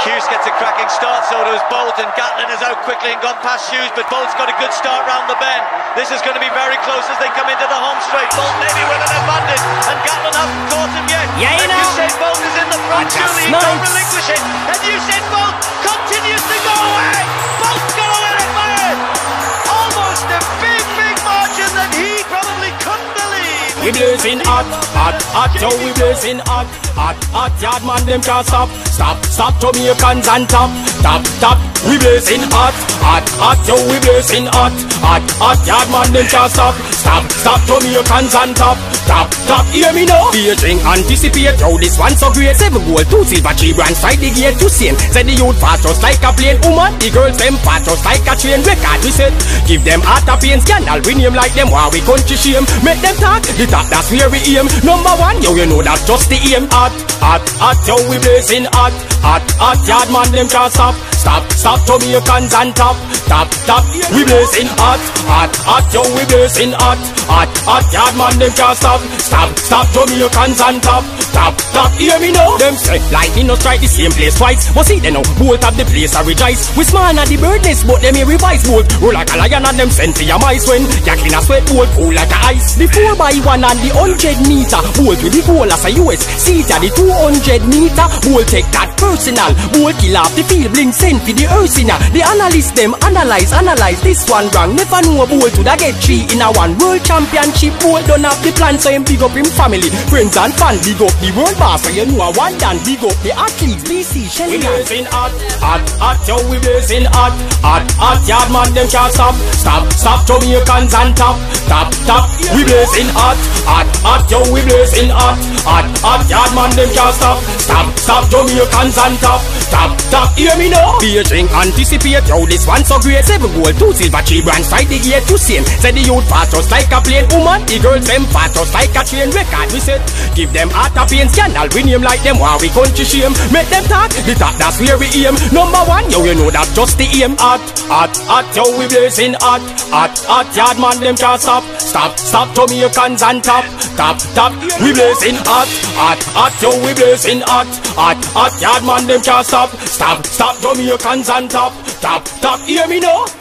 Hughes gets a cracking start, so does Bolt, and Gatlin is out quickly and gone past Hughes, but Bolt's got a good start round the bend. This is going to be very close as they come into the home straight. Bolt maybe with an advantage, and Gatlin hasn't caught him yet. Yeah, you and know. Usain Bolt is in the front, surely he nice. can't relinquish it. And Usain Bolt continues to go away. We blazing hot, hot, hot, yo, we blazing hot, hot, hot, yard man, them can't stop, stop, stop, Jamaicans on top, top, top, we blazing hot, hot, hot, yo, we blazing hot, hot, hot, yard man, them can't stop, stop, stop, Jamaicans on top, top, top, hear me now, Beijing anticipate, yo, this one so great, seven gold, two silver, three bronze, strike the gate, two same, said the youth fast just like a plane, woman, the girls them fast just like a train, record we set, give them heart a pain, scandal, we name like them, why we country shame, make them talk, the top, that's where we aim, number one, yo, you know that's just the aim, hot, hot, hot, yo, we blazing hot, hot, hot, yard man, them can't stop, stop, stop, Jamaicans on top, top, top, we blazing hot, hot, hot, yo, we blazing hot, hot, hot, yard man, them can't stop, stop, stop, Jamaicans on top, top, top, hear me now, them say, lightning no strike the same place twice, but see they know, bolt up the place I rejoice, we small at the birdness, but them here revise bolt, roll like a lion and them send for your mice when, in a sweat bolt, cool like a ice, the 4 by 1 and the 100 meter, bolt with the goal as a US, seat at the 200 meter, bolt take that personal, bolt kill off the field, bling send for the Ursina, the analyst them analyze, analyze. This one wrong, never know a bolt to get three in a one world championship, bolt don't have the plan, so him big up him family, friends and fan, big up the world boss, so you know a one done, big up the athletes, BC, Shelly, we blazing hot, hot, hot, yo, we blazing hot, hot, hot, yard man, them can't stop, stop, stop, Jamaicans on top, top, top, we blazing hot, hot, hot, yo, we blazing hot, hot, hot, yard man, them can't stop, stop, stop, Jamaicans on top, top, top, hear me now, Beijing anticipate, yo, this one so great, seven gold, two silver, three bronze, strike the gate, two same, said the youth fast just like a plane, woman, the girls them fast just like a train, record we set, give them heart a pain, scandal, we name like them, why we country shame, make them talk, the top, that's where we aim, number one, yo, you know that's just the aim, hot, hot, hot, yo, we blazing hot, hot, hot, yard man, them can't stop, stop, stop, Jamaicans on top, top, top, we blazing hot, hot, hot, yo, we blazing hot, hot, hot, yard man, them can't stop, stop, stop, Jamaicans on top, top, top, hear me now.